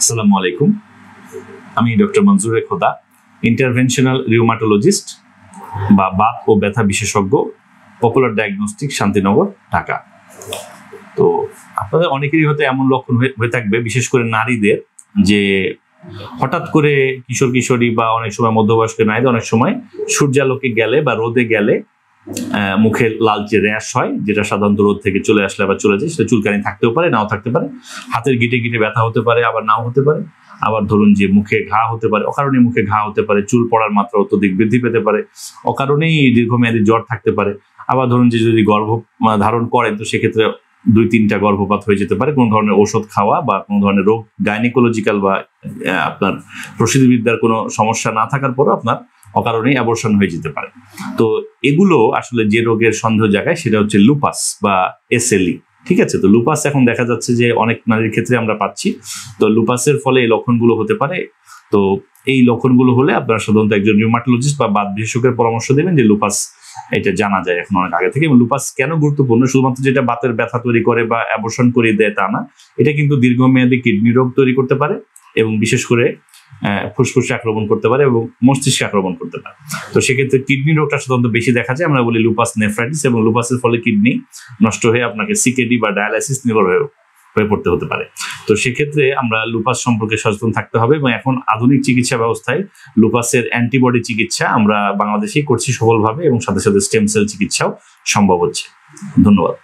আসসালামু আলাইকুম। আমি ডক্টর মনজুরে খোদা ইন্টারভেনশনাল রিউমাটোলজিস্ট বা বাত ও ব্যথা বিশেষজ্ঞ পপুলার ডায়াগনস্টিক শান্তিনগর, ঢাকা। তো আপনাদের অনেকেরই হয়তো এমন লক্ষণ হয়ে থাকবে, বিশেষ করে নারীদের, যে হঠাৎ করে কিশোর কিশোরী বা অনেক সময় মধ্যবয়স্ক নারীদের অনেক সময় সূর্যালোকে গেলে বা রোদে গেলে মুখে লালচে র্যাশ হয়, যেটা সাধারণত রোদ থেকে চলে আসলে আবার চলে যায়, সেটা চুলকানি থাকতেও পারে, নাও থাকতে পারে। হাতের গিটে গিটে ব্যথা হতে পারে, আবার নাও হতে পারে। আবার ধরুন যে মুখে ঘা হতে পারে অকারণে মুখে ঘা হতে পারে, চুল পড়ার মাত্রা অত্যধিক বৃদ্ধি পেতে পারে, অকারণেই দীর্ঘমেয়াদী জ্বর থাকতে পারে। আবার ধরুন যে যদি গর্ভ ধারণ করেন, তো সেক্ষেত্রে দুই তিনটা গর্ভপাত হয়ে যেতে পারে, কোনো ধরনের ঔষধ খাওয়া বা কোনো ধরনের রোগ গাইনিকোলজিক্যাল বা আপনার প্রসূতিবিদ্যার কোনো সমস্যা না থাকার পরও আপনার অকারণেই অ্যাবর্শন হয়ে যেতে পারে। তো এগুলো আসলে যে রোগের সন্দেহ জায়গায় সেটা হচ্ছে লুপাস বা এসএলই ঠিক আছে? তো লুপাস এখন দেখা যাচ্ছে যে অনেক নারীর ক্ষেত্রে আমরা পাচ্ছি। তো লুপাসের ফলে এই লক্ষণগুলো হতে পারে। তো এই লক্ষণগুলো হলে আপনারা সাধারণত একজন রিউমাটোলজিস্ট বা বাত বিশেষজ্ঞের পরামর্শ দেবেন যে লুপাস এটা জানা যায় এখন অনেক আগে থেকে। এবং লুপাস কেন গুরুত্বপূর্ণ? শুধুমাত্র যেটা বাতের ব্যথা তৈরি করে বা অ্যাবর্শন করিয়ে দেয় তা না, এটা কিন্তু দীর্ঘমেয়াদী কিডনি রোগ তৈরি করতে পারে। এবং বিশেষ করে ফুসফুসে আক্রমণ করতে পারে এবং মস্তিষ্কে আক্রমণ করতে পারে। তো সেক্ষেত্রে কিডনি রোগটা সাধারণত বেশি দেখা যায়, আমরা বলি লুপাস নেফ্রাইটিস এবং লুপাসের ফলে কিডনি নষ্ট হয়ে আপনাকে সিকেডি বা ডায়ালাইসিস নির্ভর হয়ে হয়ে পড়তে হতে পারে। তো সেক্ষেত্রে আমরা লুপাস সম্পর্কে সচেতন থাকতে হবে এবং এখন আধুনিক চিকিৎসা ব্যবস্থায় লুপাসের অ্যান্টিবডি চিকিৎসা আমরা বাংলাদেশেই করছি সফলভাবে এবং সাথে সাথে স্টেম সেল চিকিৎসাও সম্ভব হচ্ছে। ধন্যবাদ।